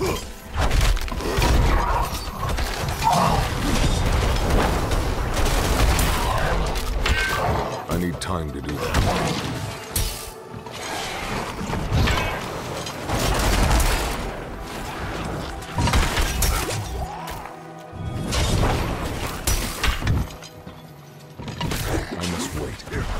I need time to do that. I must wait.